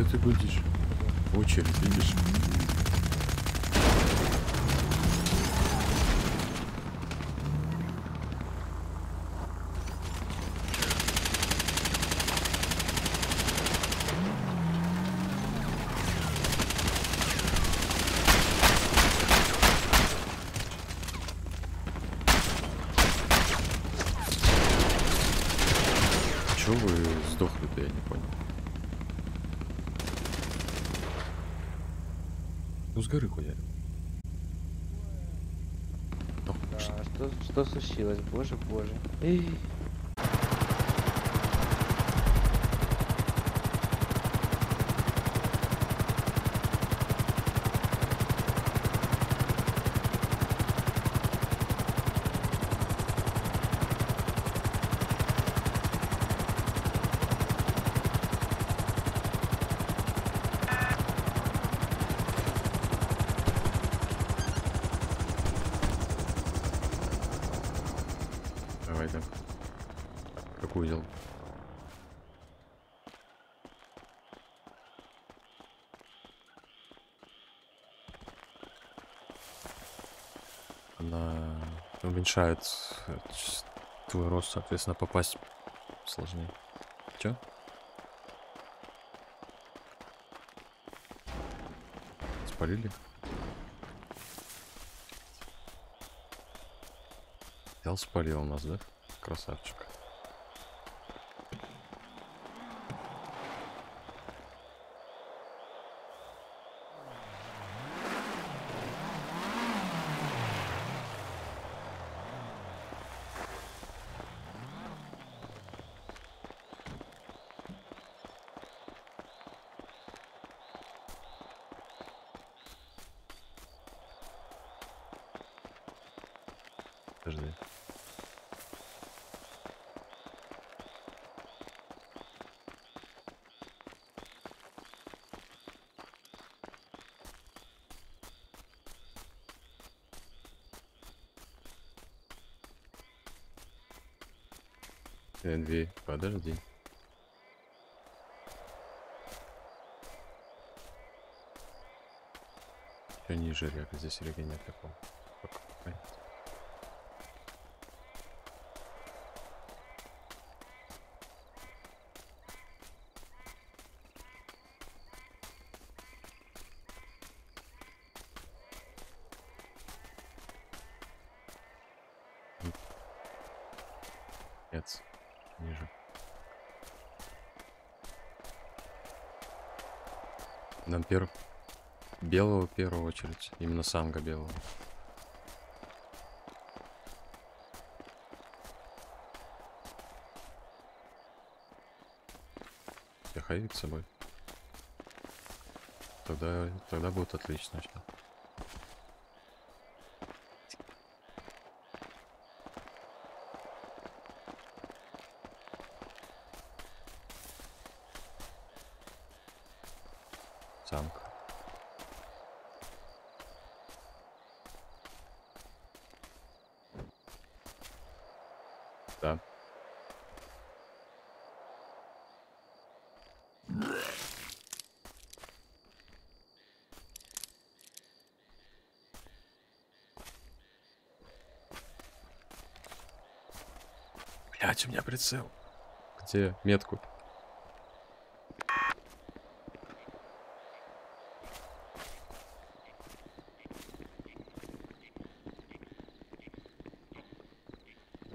Че ты будешь? Очередь, видишь? Чего вы сдохли-то, я не понял. Ну с горы хуярил. Ну, Да, что, что случилось? Боже, боже. Эй. Она уменьшает э, твой рост, соответственно, попасть сложнее. Чё? Спалили? Взял, спалил у нас, да? Красавчик. Подожди. Энви, подожди. Чё ниже река? Здесь реки нет такого. Нет, ниже. Нам перв... Белого в первую очередь. Именно самга белого. Пеховик с собой. Тогда, тогда будет отлично. Что? Самка. Да. Блять, у меня прицел. Где метку?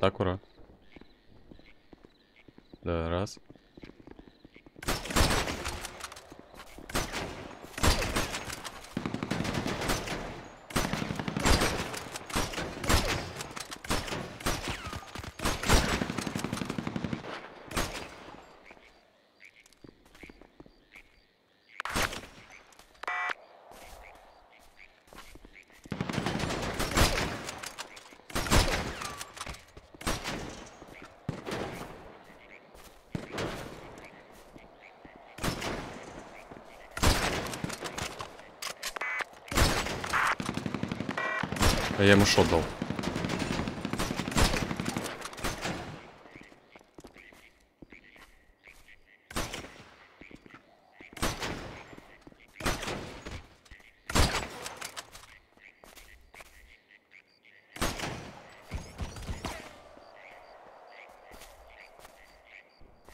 Так, ура. Да, раз. А я ему шот дал.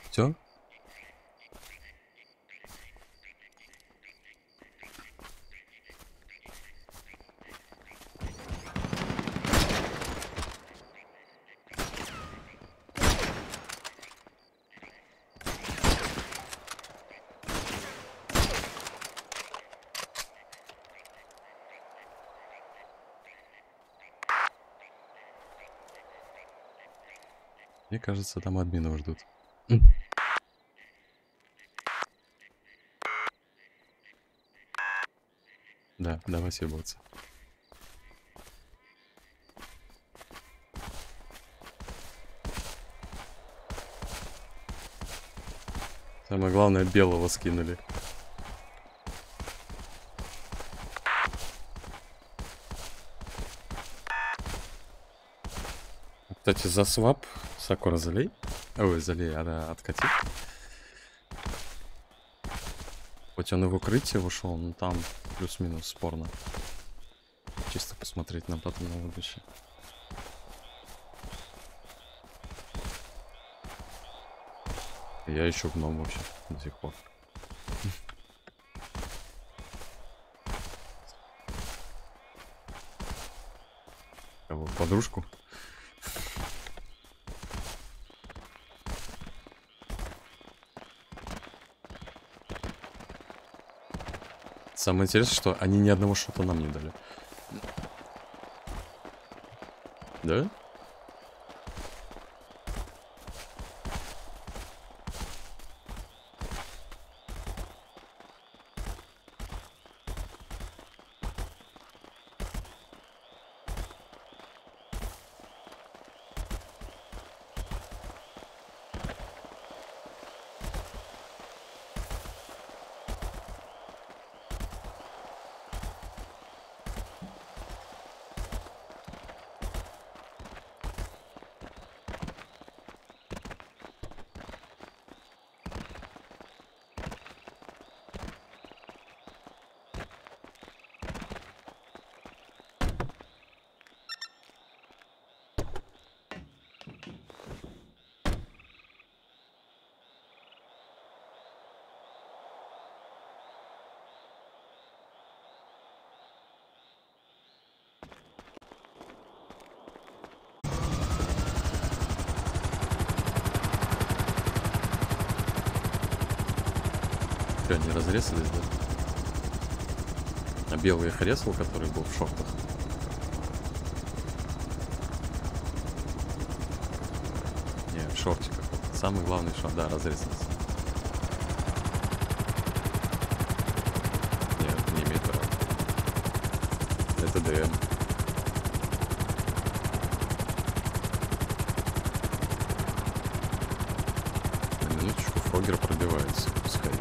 Все? Мне кажется, там админов ждут. Да, давай съебываться. Самое главное, белого скинули. Кстати, за свап Сакура залей. Ой, залей, а да, откати. Хоть он и в укрытие ушел, но там плюс-минус спорно. Чисто посмотреть на потом на будущее. Я еще гном вообще до сих пор. Подружку? Самое интересное, что они ни одного шота нам не дали. Да? Что, они разрезались, да? А белый их резал, который был в шортах? Не, в шортиках. Самый главный шорт, да, разрезался. Нет, не имеет права. Это ДМ. На минуточку Фрогер пробивается. Пускай.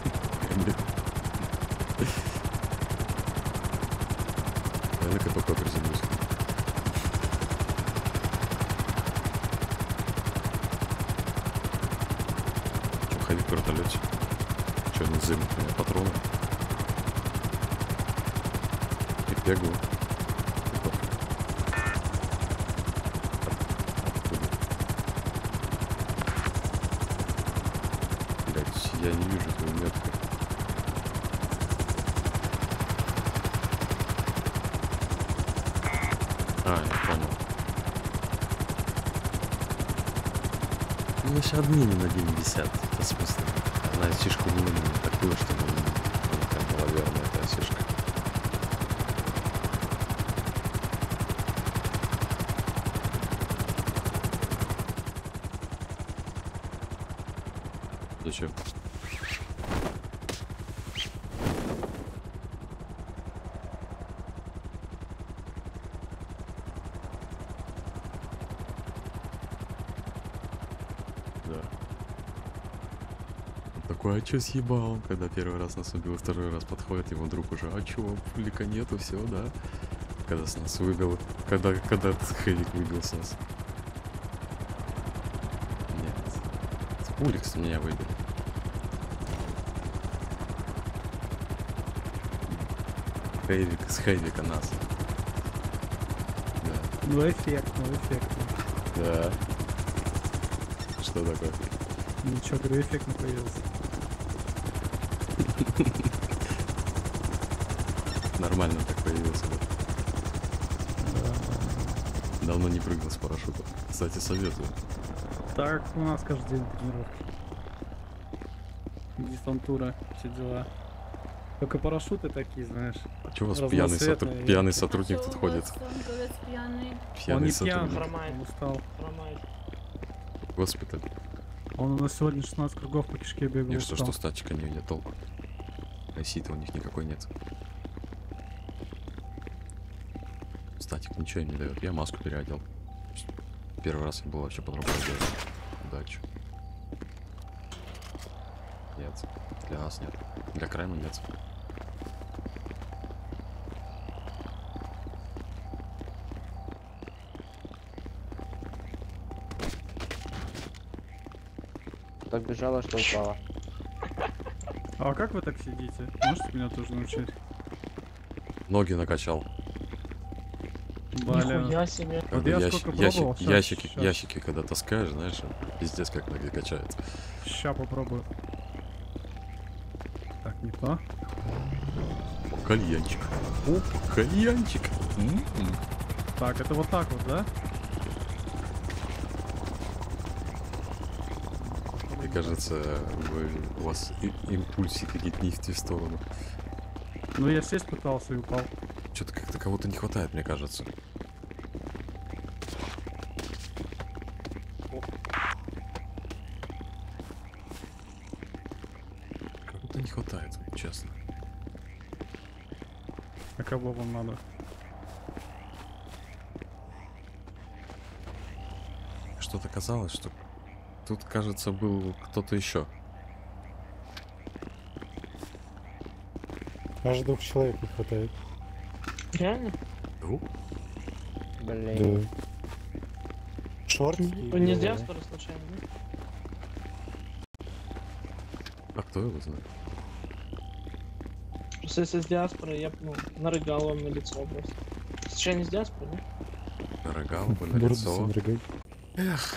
я не вижу твою метку. А, я понял. У меня еще админы на день висят. Это смысл. Она фишку не такую, чтобы она там была верная, эта фишка. Зачем? Да. Он Такой, а чё съебал? Когда первый раз нас убил, второй раз подходит, его друг уже, а чё, пулика нету, все, да? Когда с нас выбил, когда, когда Хэвик выбил с нас. Нет. Пулик с меня выбил. Хэвик, с Хэвика нас. Да. Ну эффект, ну эффект. Да. Что такое? Ничего, говорю, эффект не появился. Нормально так появился, да. Давно не прыгал с парашютом. Кстати, советую. Так, у нас каждый день тренировки. Десантура, все дела. Только парашюты такие, знаешь. А чё у вас пьяный, сотру- Разноцветные, пьяный сотрудник А тут что ходит? говорят, пьяный? он Пьяный не пьян, сотрудник. Хромает. он устал. Хромает. Госпиталь. Он у нас сегодня 16 кругов по кишке бегал. И что, что статика не видят толку. IC-то у них никакой нет. Ничего не дает. Я маску переодел. Первый раз я был вообще по-другому делать. Удачи. Нет. Для нас нет. Для Крайма нет. Так бежала, что упала. А как вы так сидите? Можете меня тоже научить? Ноги накачал. Блин. Нихуя себе. Вот Когда я ящ- сколько ящик- пробовал, щас, ящики, щас. ящики, когда таскаешь, знаешь, пиздец как ноги качают. Ща попробую. Так, не то. О, кальянчик. О, кальянчик. М-м. Так, это вот так вот, да? Мне кажется, вы, у вас и- импульсики какие-то не в сторону. Ну я сесть пытался и упал. Что-то как-то кого-то не хватает, мне кажется. Кого-то не хватает, честно. А кого вам надо? Что-то казалось, что тут, кажется, был кто-то еще. Аж двух человек не хватает. Реально? Ну, Блин. Да. Шорт. Он не с диаспоры случайно, да? а кто его знает? Если с диаспоры, я ну, нарыгал вам на лицо просто. Случайно с диаспоры, да? Нарыгал бы на лицо. Эх.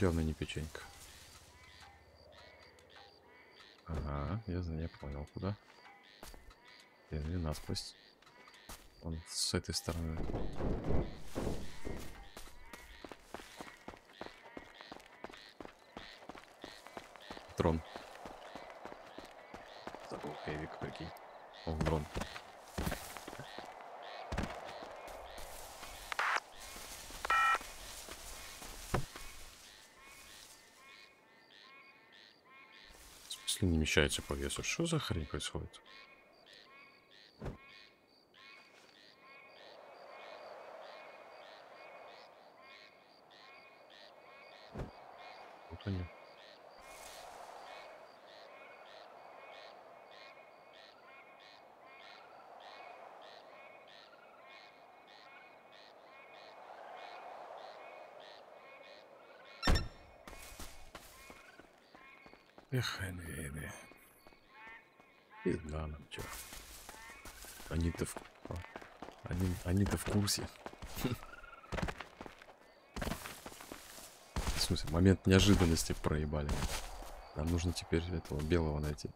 Явно не печенька. Ага, я, я понял, куда. Или насквозь. Он с этой стороны. Трон. Забыл Хэвик, прикинь. Он дрон. В смысле не мещается по весу? Что за хрень происходит? Вот они. Эх, инвейды. И да, нам чё. Они-то в... а, Они, они-то в курсе. В смысле, момент неожиданности проебали. Нам нужно теперь этого белого найти.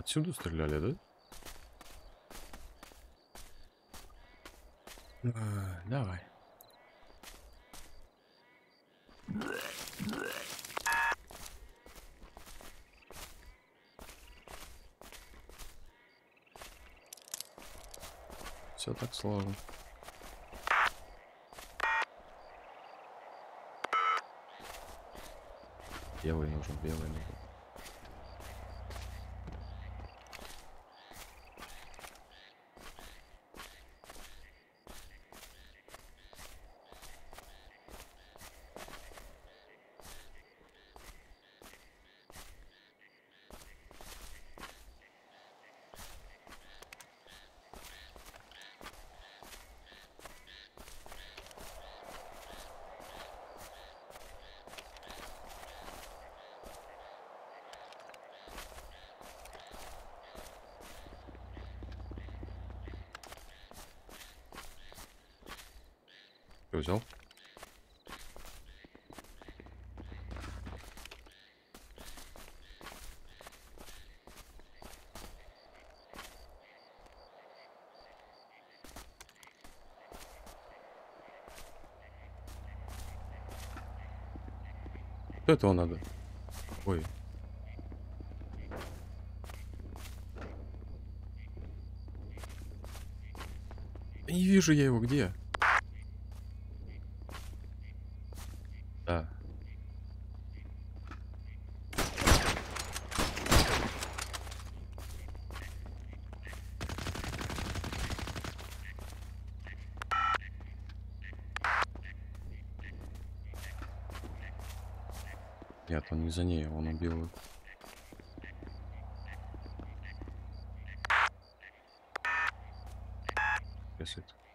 Отсюда стреляли, да? А, Давай. Все так сложно. Белый нужен, белый нужен. Взял? Что этого надо? Ой. Не вижу я его где. Не за ней, он убил. Если это-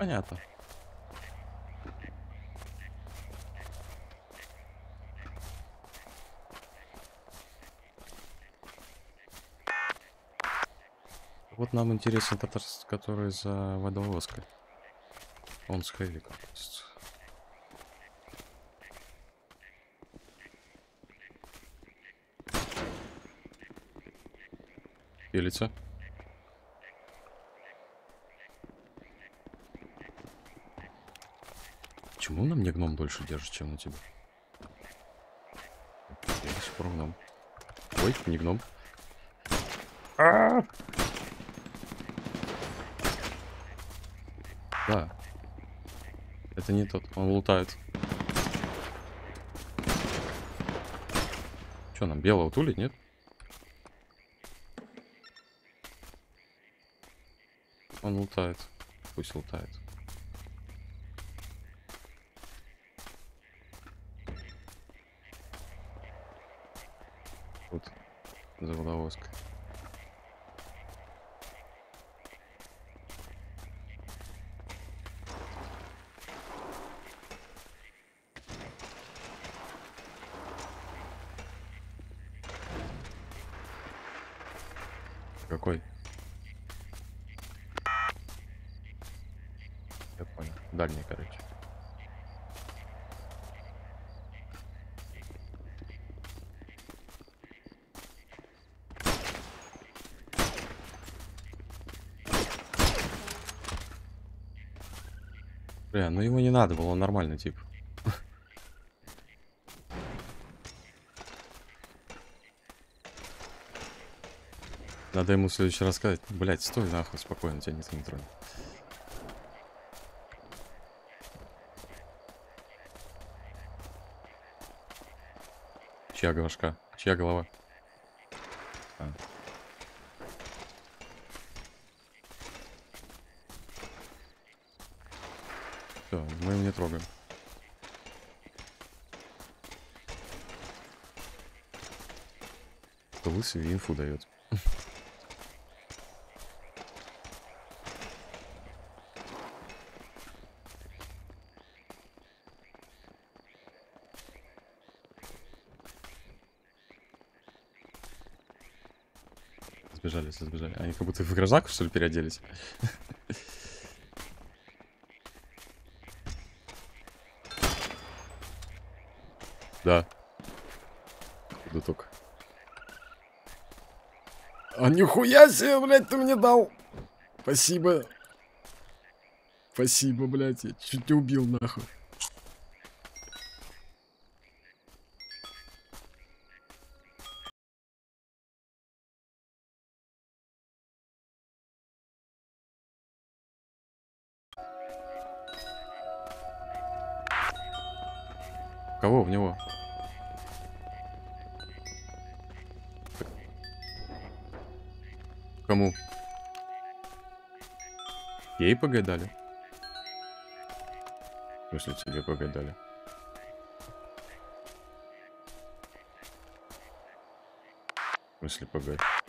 Понятно. Вот нам интересен татар, который за водовозкой. Он с Хевиком. то есть. И лицо? Почему на мне гном дольше держит, чем на тебя? Я до сих пор гном. Ой, не гном. Да. Это не тот, он лутает. Что нам, белого тулить, нет? Он лутает. Пусть лутает. Вот, за водовозкой. Какой? Я понял. Дальний, короче. Бля, ну ему не надо было, он нормальный тип. Надо ему в следующий раз сказать. Блять, стой нахуй, спокойно, тебя никто не тронет. Чья горшка? Чья голова? Мы его не трогаем. Кто лысый инфу дает. Сбежали, все сбежали. Они как будто в гражданку, что ли, переоделись? Да. Куда только. А нихуя себе, блядь, ты мне дал. Спасибо. Спасибо, блядь, я чуть не убил, нахуй. Кого в него? Кому? Ей погадали? В смысле тебе погадали? В смысле погадали?